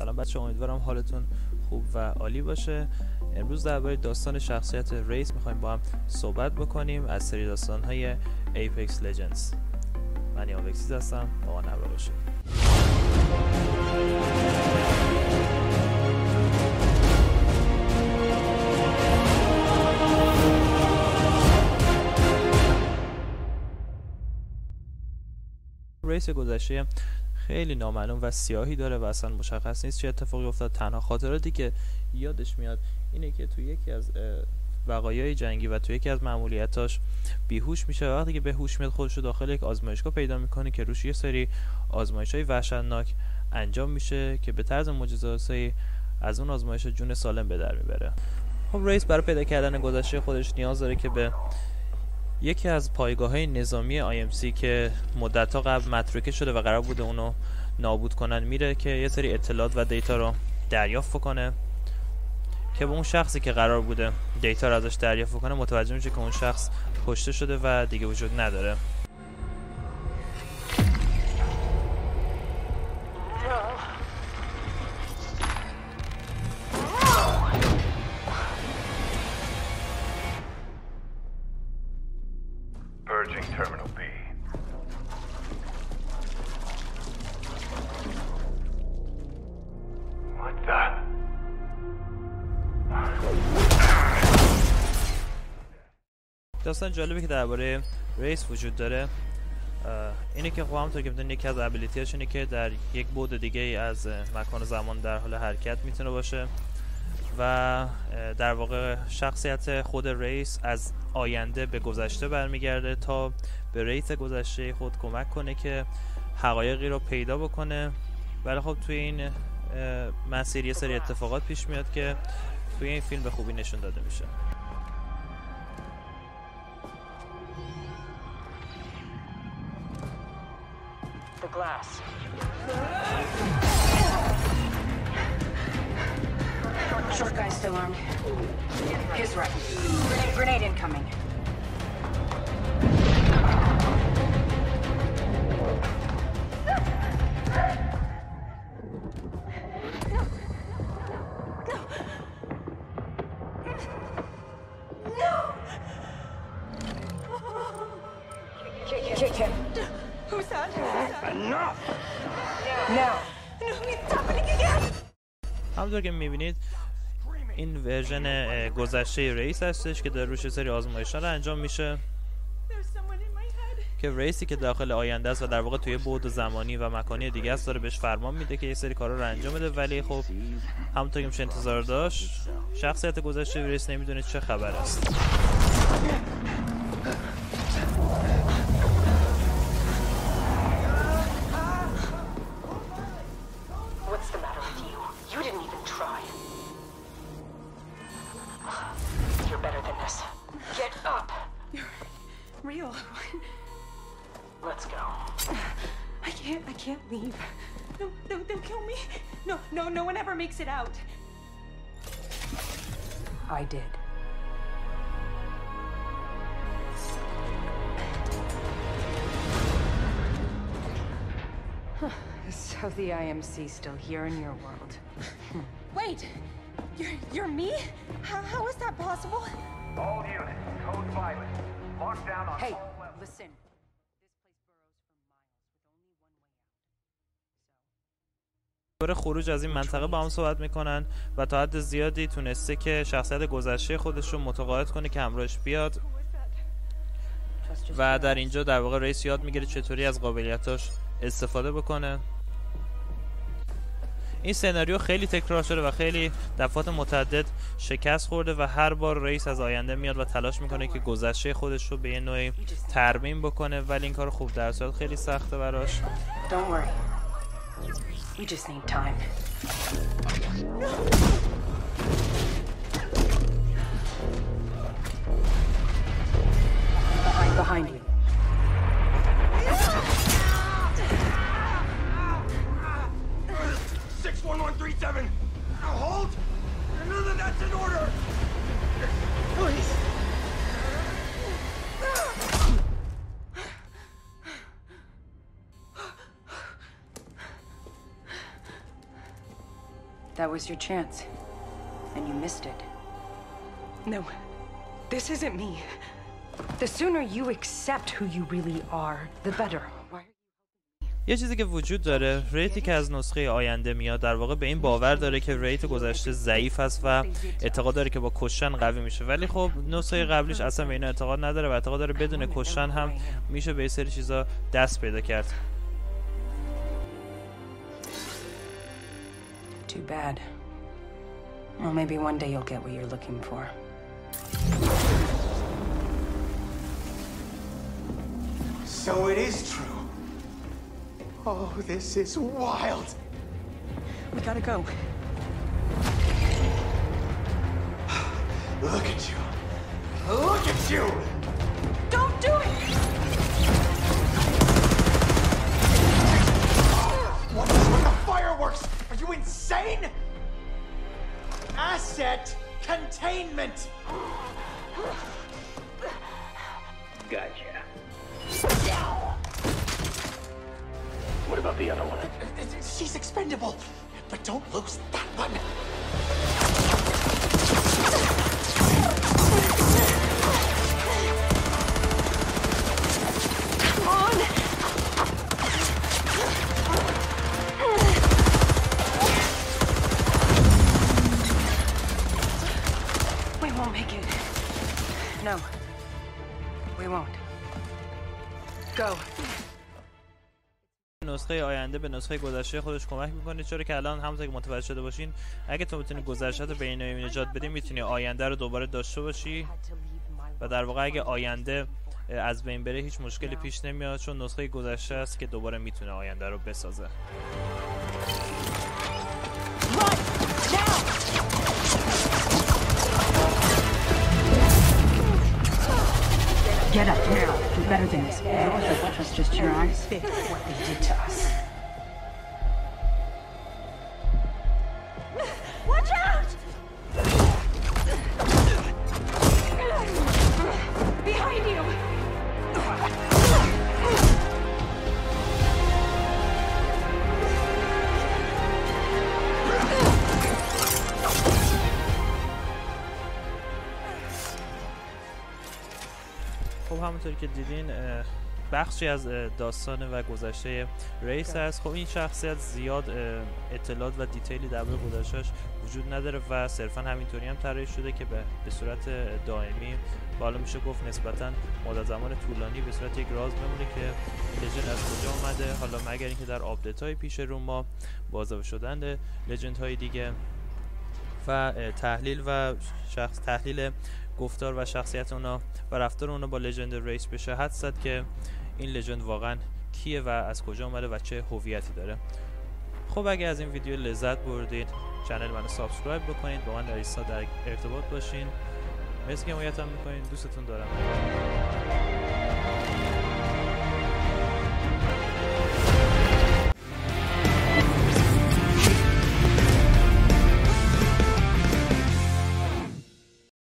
سلام بچه امیدوارم حالتون خوب و عالی باشه. امروز درباره داستان شخصیت ریس می‌خوایم با هم صحبت بکنیم از سری داستان های Apex Legends. من یاوکسیز هستم با من باشید. ریس گذشته خیلی نامعلوم و سیاهی داره و اصلا مشخص نیست چه اتفاقی افتاد. تنها خاطراتی که یادش میاد اینه که تو یکی از وقایای جنگی و تو یکی از معمولیتاش بیهوش میشه و وقتی که به هوش میاد خودش رو داخل یک آزمایشگاه پیدا می‌کنه که روش یه سری آزمایش های وحشتناک انجام میشه که به طرز معجزه‌آسایی از اون آزمایش جون سالم به در می‌بره. خب رئیس برای پیدا کردن گذشته خودش نیاز داره که به یکی از پایگاه های نظامی IMC که مدتها قبل متروکه شده و قرار بوده اونو نابود کنن میره که یه سری اطلاعات و دیتا رو دریافت کنه که به اون شخصی که قرار بوده دیتا رو ازش دریافت کنه متوجه میشه که اون شخص کشته شده و دیگه وجود نداره. داستان جالبی که درباره Wraith وجود داره اینه که خب همونطور که می‌تونید یکی از ability یاش اینه که در یک بعد دیگه از مکان زمان در حال حرکت می‌تونه باشه. و در واقع شخصیت خود Wraith از آینده به گذشته برمیگرده تا به Wraith گذشته خود کمک کنه که حقایقی رو پیدا بکنه ولی خب توی این مسیر یه سری اتفاقات پیش میاد که توی این فیلم به خوبی نشون داده میشه glass. Short guy's still armed. His right. Grenade, grenade incoming. Enough! Now! No, it's happening again! I'm looking maybe need این ورژن گذشته ریس هستش که در روش سری آزمایش رو انجام میشه. که ریسی که داخل آینده است و در واقع توی بود زمانی و مکانی دیگه است داره بهش فرمان میده که یه سری کارا رو انجام بده. ولی خب همونطور که انتظار داشت شخصیت گذشته ریس نمی‌دونه چه خبر است. Can't, I can't leave. No, no, they'll kill me. No, no, no one ever makes it out. I did. So the IMC still here in your world. Wait! You're, you're me? How, how is that possible? All units, code violet. Hey, listen. دور خروج از این منطقه با هم صحبت می‌کنن و تا حد زیادی تونسته که شخصیت گذشته خودش رو متقاعد کنه که همراهش بیاد. و در اینجا در واقع رئیس یاد می‌گیره چطوری از قابلیتاش استفاده بکنه. این سناریو خیلی تکرار شده و خیلی دفعات متعدد شکست خورده و هر بار رئیس از آینده میاد و تلاش می‌کنه که گذشته خودش رو به یه نوعی ترمیم بکنه ولی این کار خوب در خیلی سخته براش. We just need time. No! That was your chance. And you missed it. No, this isn't me. The sooner you accept who you really are, the better. یه چیزی که وجود داره ریتی که از نسخه آینده میاد در واقع به این باور داره که ریت گذشته ضعیف است و اعتقاد داره که با کشتن قوی میشه ولی خب نسخه قبلیش اصلا به این اعتقاد نداره و اعتقاد داره بدون کشتن هم میشه به سری چیزا دست پیدا کرد Too bad. Well, maybe one day you'll get what you're looking for. So it is true. Oh, this is wild. We gotta go. Look at you. Look at you! The other one? She's expendable, but don't lose that one. نسخه آینده به نسخه گذشته خودش کمک می‌کنه. چرا که الان همونطور که متوجه شده باشین اگه تو بتونی گذشته رو به نجات بدی می‌تونی آینده رو دوباره داشته باشی. و در واقع اگه آینده از بین بره هیچ مشکلی پیش نمیاد چون نسخه گذشته است که دوباره می‌تونه آینده رو بسازه. Get up now. Do better than this. Otherwise, trust just your eyes. What they did to us. خب همونطور که دیدین بخشی از داستان و گذشته Wraith هست. خب این شخصیت زیاد اطلاعات و detail ی درباره گذشتهش وجود نداره و صرفا همینطوری هم طراحی شده که به, صورت دائمی و حالا میشه گفت نسبتا مدت زمان طولانی به صورت یک راز بمونه که legend از کجا اومده. حالا مگر اینکه در آپدیت های پیش رو با اضافه شدن legend های دیگه. و تحلیل و شخص تحلیل گفتار و شخصیت اونا و رفتار اونا با legend Wraith بشه حدس زد که این legend واقعا کیه و از کجا اومده و چه هویتی داره. خب اگه از این ویدیو لذت بردید channel منو subscribe بکنید با من در اینستا در ارتباط باشین. مرسی که حمایتم می‌کنید دوستتون دارم.